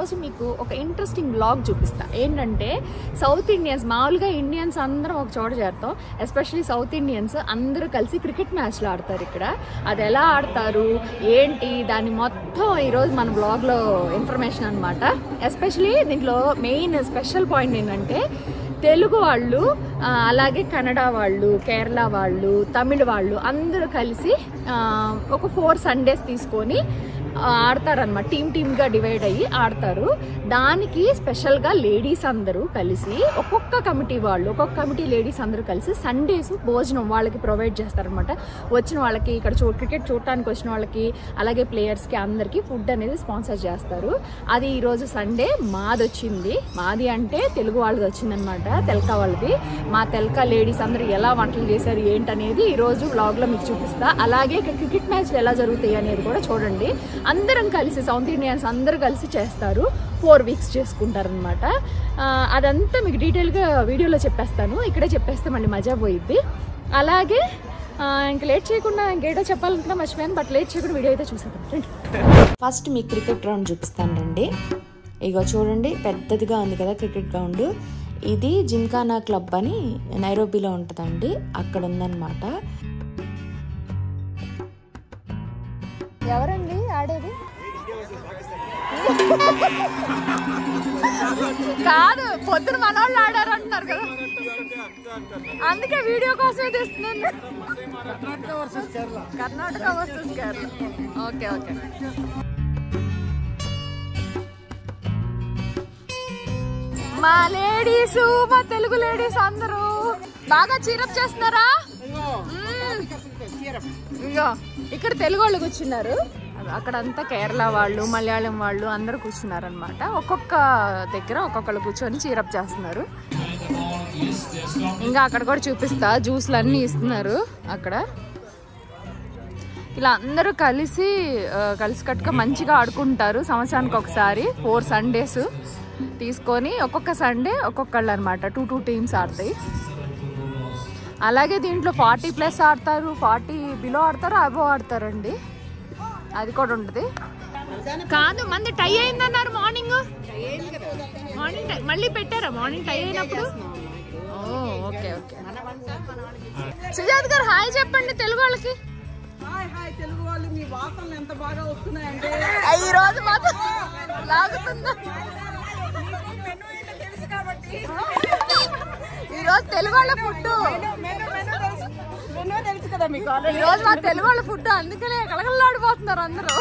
ఈరోజు మీకు ఒక ఇంట్రెస్టింగ్ బ్లాగ్ చూపిస్తా. ఏంటంటే సౌత్ ఇండియన్స్ మామూలుగా ఇండియన్స్ అందరం ఒక చోట చేరుతాం. ఎస్పెషల్లీ సౌత్ ఇండియన్స్ అందరూ కలిసి క్రికెట్ మ్యాచ్లు ఆడతారు ఇక్కడ. అది ఎలా ఆడతారు? ఏంటి? దాన్ని మొత్తం ఈరోజు మన బ్లాగ్లో ఇన్ఫర్మేషన్ అనమాట ఎస్పెషలీ దీంట్లో మెయిన్ స్పెషల్ పాయింట్ ఏంటంటే తెలుగు వాళ్ళు అలాగే కన్నడ వాళ్ళు కేరళ వాళ్ళు తమిళ వాళ్ళు అందరూ కలిసి ఒక ఫోర్ సండేస్ తీసుకొని ఆడతారనమాట టీమ్ టీమ్గా డివైడ్ అయ్యి ఆడతారు. దానికి స్పెషల్గా లేడీస్ అందరూ కలిసి ఒక్కొక్క కమిటీ వాళ్ళు ఒక్కొక్క కమిటీ లేడీస్ అందరూ కలిసి సండేస్ భోజనం వాళ్ళకి ప్రొవైడ్ చేస్తారనమాట వచ్చిన వాళ్ళకి ఇక్కడ చూ క్రికెట్ చూడటానికి వచ్చిన వాళ్ళకి అలాగే ప్లేయర్స్కి అందరికీ ఫుడ్ అనేది స్పాన్సర్ చేస్తారు. అది ఈరోజు సండే మాది వచ్చింది. మాది అంటే తెలుగు వాళ్ళది వచ్చిందనమాట తెల్కా వాళ్ళది. మా తెల్కా లేడీస్ అందరూ ఎలా వంటలు చేశారు ఏంటనేది ఈరోజు వ్లాగ్లో మీకు చూపిస్తా. అలాగే ఇక్కడ క్రికెట్ మ్యాచ్లు ఎలా జరుగుతాయి అనేది కూడా చూడండి. అందరం కలిసి సౌత్ ఇండియన్స్ అందరూ కలిసి చేస్తారు. ఫోర్ వీక్స్ చేసుకుంటారనమాట అదంతా మీకు డీటెయిల్గా వీడియోలో చెప్పేస్తాను. ఇక్కడే చెప్పేస్తే మళ్ళీ మజా పోయిద్ది. అలాగే ఇంక లేట్ చేయకుండా ఇంకేటో చెప్పాలనుకున్నా మర్చిపోయాను బట్ లేట్ చేయకుండా వీడియో అయితే చూసేద్దాం. ఫస్ట్ మీకు క్రికెట్ గ్రౌండ్ చూపిస్తానండి ఇగో చూడండి పెద్దదిగా ఉంది కదా క్రికెట్ గ్రౌండ్. ఇది జిమ్ఖానా క్లబ్ అని నైరోబీలో ఉంటుందండి. అక్కడ ఉందన్నమాట ఎవరండి? ఆడేది? కాదు పొద్దున మనోళ్ళు ఆడారు అంటున్నారు కదా. అందుకే వీడియో కోసమే తీస్తున్నాను. Karnataka versus Kerala. Okay okay. మా లేడీస్ మా తెలుగు లేడీస్ అందరూ బాగా చీరప్ చేస్తున్నారా. ఇగో ఇక్కడ తెలుగు వాళ్ళు కూర్చున్నారు. అక్కడంతా కేరళ వాళ్ళు మలయాళం వాళ్ళు అందరూ కూర్చున్నారు అనమాట ఒక్కొక్క దగ్గర ఒక్కొక్కళ్ళు కూర్చొని చీరప్ చేస్తున్నారు. ఇంకా అక్కడ కూడా చూపిస్తా జ్యూస్లు అన్నీ ఇస్తున్నారు అక్కడ. ఇలా అందరూ కలిసి కలిసి కలిసికట్టుగా మంచిగా ఆడుకుంటారు సంవత్సరానికి ఒకసారి ఫోర్ సండేస్ తీసుకొని ఒక్కొక్క సండే ఒక్కొక్కళ్ళు అనమాట టూ టూ టీమ్స్ ఆడతాయి. అలాగే దీంట్లో ఫార్టీ ప్లస్ ఆడతారు ఫార్టీ బిలో ఆడతారు అబో ఆడతారండి. అది కూడా ఉంటుంది. కాదు మంది టై అయిందన్నారు మార్నింగ్. మార్నింగ్ మళ్ళీ పెట్టారా? మార్నింగ్ టై అయినప్పుడు? Okay okay. సుజాత్ గారు హాయ్ చెప్పండి తెలుగు వాళ్ళకి. తెలుగు వాళ్ళు మీ వాసనలు ఎంత బాగా వస్తున్నాయంటే. ఈ రోజు మాత్రం లాగుతుందా? తెలుసు కాబట్టి. ఈ రోజు తెలుగు వాళ్ళ ఫుడ్ మెను మెను తెలుసు కదా మీకు ఈ రోజు మా తెలుగు వాళ్ళ ఫుడ్ అందుకనే కలకలాడిపోతున్నారు అందరూ.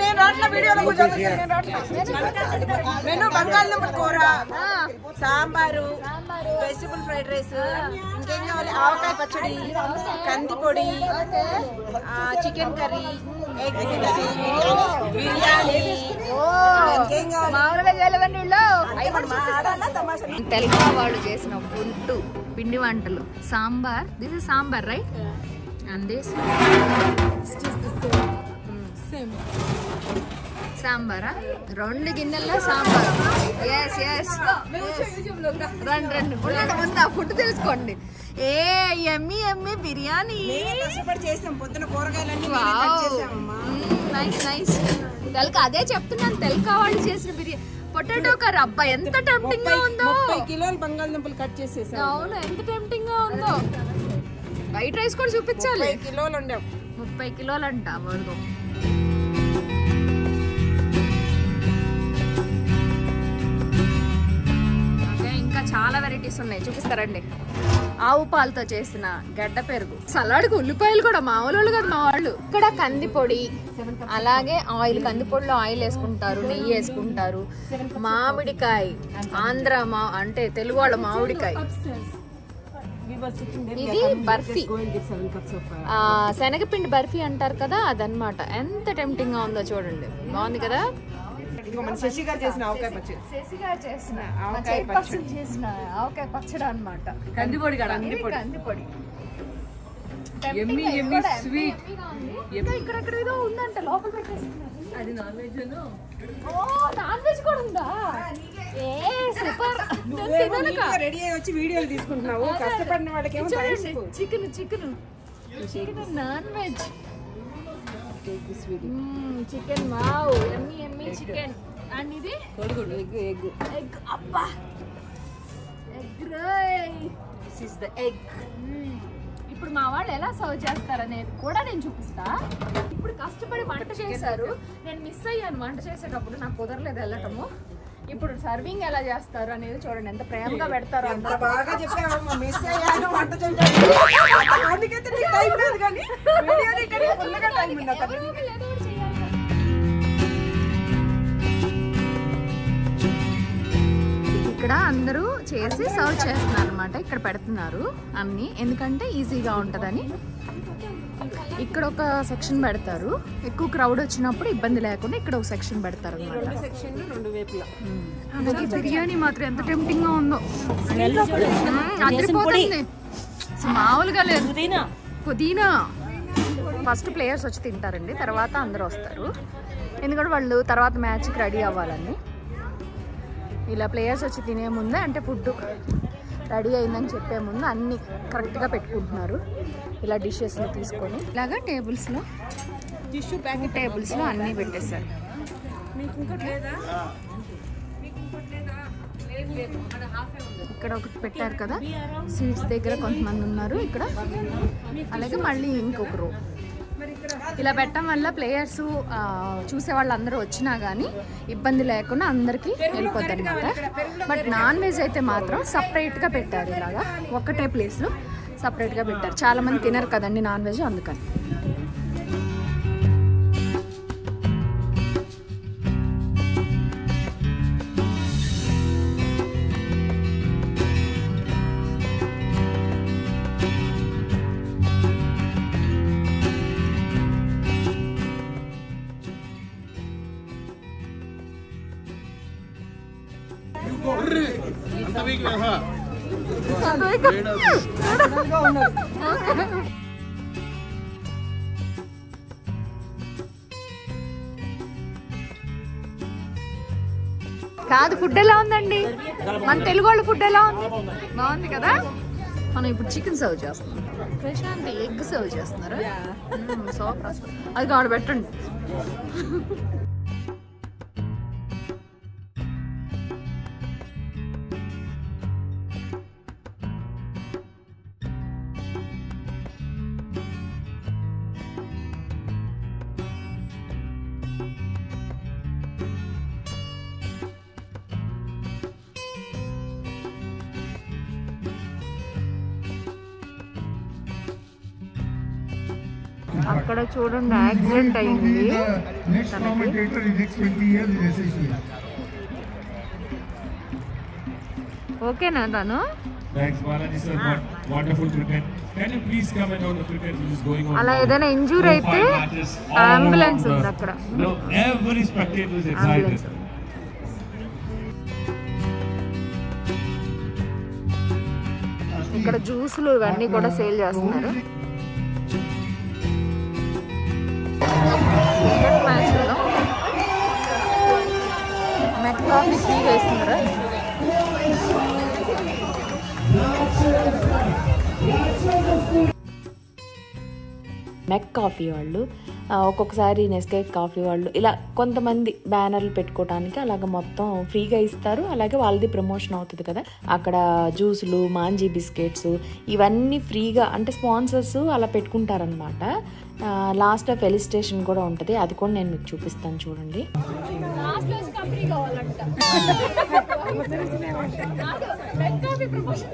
నేను రాట్ల వీడియోలో కూర్చొని నేను రాట్ల మెను బంగాళదుంప కూర సాంబారు వెజిటబుల్ ఫ్రైడ్ రైస్ ఇంకేం కావాలి? ఆవకాయ పచ్చడి కంది పొడి చికెన్ కర్రీ ఎగ్ బిర్యానీ. ఇంకేం కావాలి? మామూలుగా వీళ్ళు. మా ఆడాలా తమాషా తెలుగు వాళ్ళు చేసిన ఫుడ్ పిండి వంటలు. Sambar. This is sambar right? And this సాంబారా? రెండు గిన్నెల్లో సాంబార్. ఎస్ ఎస్ రండి రండి. ఉండండి ఆ ఫుడ్ తెలుసుకోండి. ఏ ఎమ్మి ఎమ్మి బిర్యానీ. చేసాం. పొద్దున చేసామమ్మా. నైస్ నైస్ తెలక అదే చెప్తున్నాను. తెలక వాళ్ళు చేసిన బిర్యానీ పొటాటో కర్రీ. అబ్బా ఎంత టెంప్టింగ్గా ఉందో. ముప్పై కిలోలు బంగాళదుంపలు కట్ చేసేసాం అవును ఎంత టెంప్టింగ్గా ఉందో వైట్ రైస్ కూడా చూపించాలి. కిలోలు ఉండాం. ముప్పై కిలోలు అంట చాలా వెరైటీస్ ఉన్నాయి. చూపిస్తారండి. ఆవు పాలతో చేసిన గడ్డ పెరుగు. సలాడ్కి ఉల్లిపాయలు కూడా మామూలు కదా మా వాళ్ళు. ఇక్కడ కంది పొడి అలాగే ఆయిల్ కంది పొడిలో ఆయిల్ వేసుకుంటారు నెయ్యి వేసుకుంటారు. మామిడికాయ ఆంధ్ర మా అంటే తెలుగు వాళ్ళ మామిడికాయ. ఇది బర్ఫీ. శనగపిండి బర్ఫీ అంటారు కదా అదనమాట ఎంత టెంప్టింగ్గా ఉందో చూడండి. బాగుంది కదా? ఇంకో మన శశి గారు చేసిన ఆవకాయ పచ్చడి. శశిగా చేసిన ఆవకాయ పచ్చడి. చేసిన ఆవకాయ పచ్చడి అనమాట కందిపొడి కాడ కందిపొడి ఎమ్మి ఎమ్మి స్వీట్. ఇంకా ఇక్కడ ఇక్కడ ఏదో ఉందంట లోపల పెట్టేస్తున్నారు. అది నాన్ వెజ్ ఓ నాన్ వెజ్ కూడా ఉందా? ఏ సూపర్. రెడీ అయ్యి వచ్చి వీడియోలు తీసుకుంటున్నావు. కష్టపడిన వాళ్ళకేమో చూడండి chicken chicken. Chicken non veg. Take this video chicken wow yummy yummy chicken and ఇది? ఎగ్ ఎగ్ ఎగ్ అబ్బా! Egg Roy! This is the egg. ఇప్పుడు మా వాళ్ళు ఎలా సర్వ్ చేస్తారనేది కూడా నేను చూపిస్తా. ఇప్పుడు కష్టపడి వంట చేశారు. నేను మిస్ అయ్యాను వంట చేసేటప్పుడు. నాకు కుదరలేదు వెళ్ళటము. ఇప్పుడు సర్వింగ్ ఎలా చేస్తారు అనేది చూడండి ఎంత ప్రేమగా పెడతారు బాగా చెప్పావమ్మా మిస్ అయ్యాను వంట అందుకైతే నీకు టైం లేదు కానీ ఫుల్గా టైం ఉంది. ఇక్కడ అందరూ చేసి సర్వ్ చేస్తున్నారు అనమాట ఇక్కడ పెడుతున్నారు అన్ని. ఎందుకంటే ఈజీగా ఉంటుందని. ఇక్కడ ఒక సెక్షన్ పెడతారు. ఎక్కువ క్రౌడ్ వచ్చినప్పుడు ఇబ్బంది లేకుండా ఇక్కడ ఒక సెక్షన్ పెడతారు అనమాట బిర్యానీ మాత్రం ఎంత టెంప్టింగ్గా ఉందో. అదిరిపోతుంది. మామూలుగా లేదు. పుదీనా. ఫస్ట్ ప్లేయర్స్ వచ్చి తింటారండి. తర్వాత అందరూ వస్తారు. ఎందుకంటే వాళ్ళు తర్వాత మ్యాచ్కి రెడీ అవ్వాలని. ఇలా ప్లేయర్స్ వచ్చి తినే ముందే అంటే ఫుడ్ రెడీ అయిందని చెప్పే ముందు అన్ని కరెక్ట్గా పెట్టుకుంటున్నారు. ఇలా డిషెస్ని తీసుకొని ఇలాగా టేబుల్స్లో టిష్యూ ప్యాకెట్ టేబుల్స్లో అన్నీ పెట్టేశారు. మీకు ఇంకోటి లేదా? మీకు ఇంకోటి లేదా? లేదు లేదు. మన హాఫే ఉంది. ఇక్కడ ఒకటి పెట్టారు కదా. సీట్స్ దగ్గర కొంతమంది ఉన్నారు ఇక్కడ. అలాగే మళ్ళీ ఇంకొక రో ఇలా పెట్టడం వల్ల ప్లేయర్స్ చూసే వాళ్ళందరూ వచ్చినా కానీ ఇబ్బంది లేకుండా అందరికీ వెళ్ళిపోద్ది అనమాట బట్ నాన్ వెజ్ అయితే మాత్రం సపరేట్గా పెట్టారు ఇలాగా. ఒకటే ప్లేస్లో సపరేట్గా పెట్టారు. చాలా మంది తినరు కదండి నాన్ వెజ్ అందుకని. కాదు ఫుడ్ ఎలా ఉందండి? మన తెలుగు వాళ్ళ ఫుడ్ ఎలా ఉంది? బాగుంది కదా? మనం ఇప్పుడు చికెన్ సర్వ్ చేస్తున్నాం. ప్రశాంత్ ఎగ్ సర్వ్ చేస్తున్నారా? సూపర్. అది కాడ పెట్టండి. అక్కడ చూడండి యాక్సిడెంట్ అయింది. ఓకేనా తను? అలా ఏదైనా ఇంజూర్ అయితే అంబులెన్స్ ఉంది అక్కడ. ఇక్కడ జ్యూసులు ఇవన్నీ కూడా సేల్ చేస్తున్నారు. మెట్ కాఫీ ఫ్రీగా ఇస్తున్నారా మెక్ కాఫీ వాళ్ళు ఒక్కొక్కసారి నెస్కేట్ కాఫీ వాళ్ళు ఇలా కొంతమంది బ్యానర్లు పెట్టుకోవడానికి అలాగ మొత్తం ఫ్రీగా ఇస్తారు అలాగే వాళ్ళది ప్రమోషన్ అవుతుంది కదా అక్కడ జ్యూసులు మాంజీ బిస్కెట్స్ ఇవన్నీ ఫ్రీగా అంటే స్పాన్సర్స్ అలా పెట్టుకుంటారనమాట లాస్ట్ ఫెలిస్టేషన్ కూడా ఉంటుంది అది కూడా నేను మీకు చూపిస్తాను చూడండి కంపెనీ కావాలంట మెట్ కాఫీ ప్రమోషన్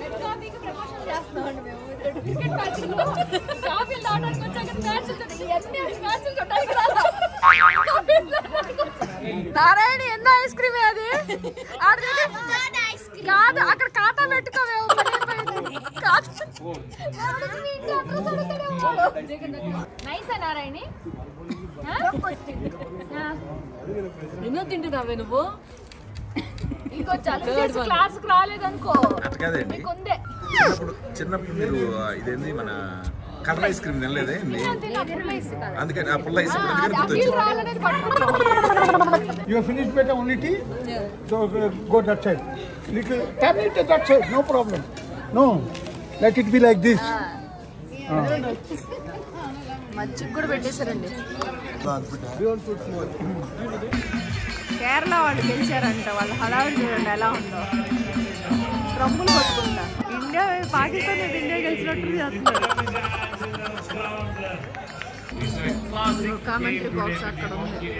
మెట్ కాఫీకి ప్రమోషన్ చేస్తామండి మేము క్రికెట్ మ్యాచ్లో కాఫీలు తాగడానికి వచ్చాక మ్యాచ్ ఎన్ని మ్యాచ్లు చూడడానికి రాలా నారాయణ ఎన్నో ఐస్ క్రీమ్ అది. కాదు అక్కడ ఖాతా పెట్టుకోవే నైసా నారాయణి? ఎన్నో తింటున్నావే నువ్వు? ఇంకో చదువు క్లాస్కి రాలేదనుకో. నీకుందే చిన్నప్పుడు చిన్నప్పుడు మీరు ఇదేంది మన కలర్ ఐస్ క్రీమ్ తినలేదే? అందుకని ఆ పుల్ల ఐస్ క్రీమ్ పట్టుకుంటాం problem. No, let it be like this. Ah. మజ్జిగ కూడా పెట్టేశారండి. కేరళ వాళ్ళు గెలిచారంట వాళ్ళ హడావిడి చూడండి ఎలా ఉందో. డ్రమ్ములు కొట్టుకుంటా ఇండియా పాకిస్తాన్ మీద ఇండియా గెలిచినట్టు చేస్తున్నారు కామెంటరీ బాక్స్ అక్కడ ఉంది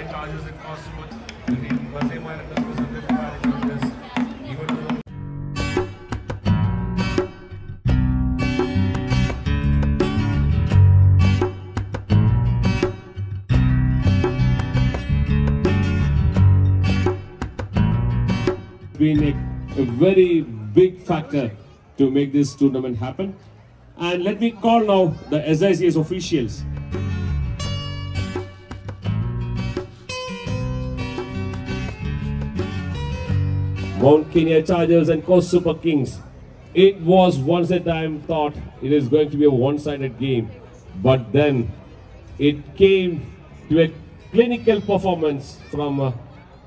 been a, a very big factor to make this tournament happen. And let me call now the SICS officials. Mount Kenya Chargers and Coast Super Kings. It was once a time thought it is going to be a one-sided game, but then it came to a clinical performance from uh,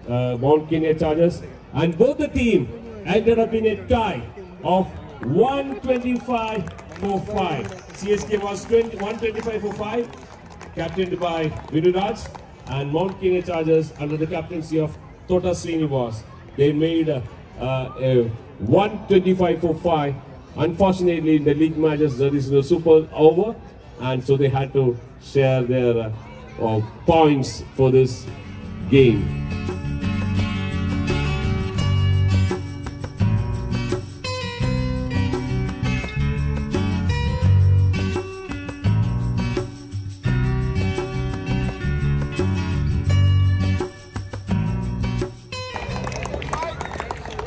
uh, Mount Kenya Chargers, and both the team ended up in a tie of 125 for 5. CSK was 20, 125 for 5, captained by Vinuraj, and Mount Kenya Chargers under the captaincy of Tota Srinivas. They made uh, uh, a 125 for 5. Unfortunately, in the league matches, there is no super over, and so they had to share their uh, points for this game.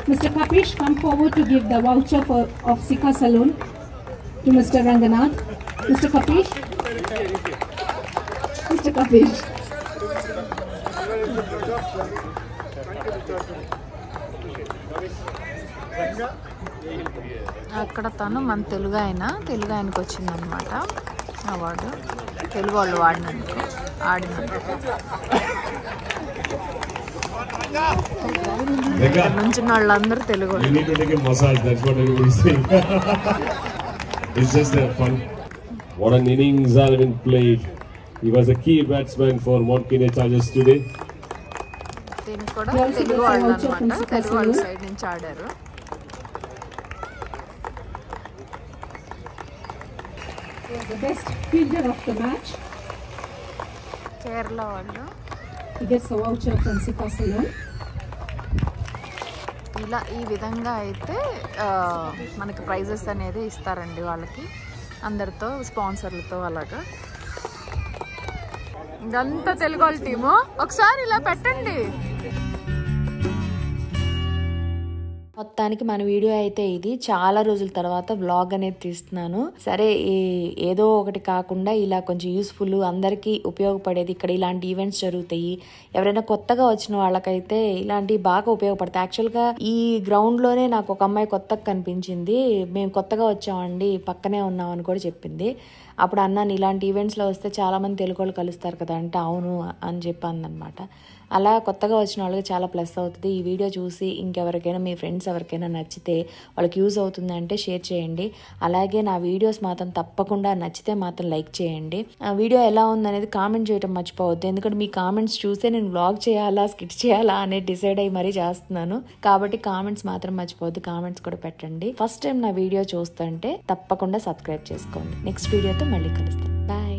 Mr. Kapish, come forward to give the voucher for, of Sika Saloon to Mr. Ranganath. Mr. Kapish? Mr. Kapish. అక్కడ తను మన తెలుగు ఆయన తెలుగు ఆయనకు వచ్చిందనమాట award Telugu వాళ్ళు వాడినందుకు ఆడినందుకు నుంచిన వాళ్ళందరూ Telugu you వాళ్ళు. need to take a massage, that's what everybody's saying. it's just a fun. What an innings are being played. He was a key batsman for Kenya Chargers today. దీనికి కూడా తెలుగు వాళ్ళు Sika తెలుగు వాళ్ళ. Side నుంచి ఆడారు The best fielder of the match. Kerala వాళ్ళు ఇదే gets a friends from ఇలా ఈ విధంగా అయితే మనకి ప్రైజెస్ అనేది ఇస్తారండి వాళ్ళకి. అందరితో స్పాన్సర్లతో అలాగా. ఇదంతా తెలుగు వాళ్ళ టీము. ఒకసారి ఇలా పెట్టండి. మొత్తానికి మన వీడియో అయితే ఇది. చాలా రోజుల తర్వాత వ్లాగ్ అనేది తీస్తున్నాను. సరే ఈ- ఏదో ఒకటి కాకుండా ఇలా కొంచెం యూస్ఫుల్ అందరికీ ఉపయోగపడేది ఇక్కడ ఇలాంటి ఈవెంట్స్ జరుగుతాయి. ఎవరైనా కొత్తగా వచ్చిన వాళ్ళకైతే ఇలాంటివి బాగా ఉపయోగపడతాయి. యాక్చువల్గా ఈ గ్రౌండ్లోనే నాకు ఒక అమ్మాయి కొత్తగా కనిపించింది. మేము కొత్తగా వచ్చామండి పక్కనే ఉన్నామని కూడా చెప్పింది. అప్పుడు అన్నాను ఇలాంటి ఈవెంట్స్లో వస్తే చాలామంది తెలుగు వాళ్ళు కలుస్తారు కదా అంటే అవును అని చెప్పి అందనమాట అలా కొత్తగా వచ్చిన వాళ్ళకి చాలా ప్లస్ అవుతుంది. ఈ వీడియో చూసి ఇంకెవరికైనా మీ ఫ్రెండ్స్ ఎవరికైనా నచ్చితే వాళ్ళకి యూజ్ అవుతుంది అంటే షేర్ చేయండి. అలాగే నా వీడియోస్ మాత్రం తప్పకుండా నచ్చితే మాత్రం లైక్ చేయండి. ఆ వీడియో ఎలా ఉందనేది కామెంట్ చేయడం మర్చిపోవద్దు. ఎందుకంటే మీ కామెంట్స్ చూసే నేను వ్లాగ్ చేయాలా స్కిట్ చేయాలా అనేది డిసైడ్ అయ్యి మరీ చేస్తున్నాను. కాబట్టి కామెంట్స్ మాత్రం మర్చిపోవద్దు. కామెంట్స్ కూడా పెట్టండి. ఫస్ట్ టైం నా వీడియో చూస్తుంటే తప్పకుండా సబ్స్క్రైబ్ చేసుకోండి. నెక్స్ట్ వీడియోతో మళ్ళీ కలుస్తాను బాయ్.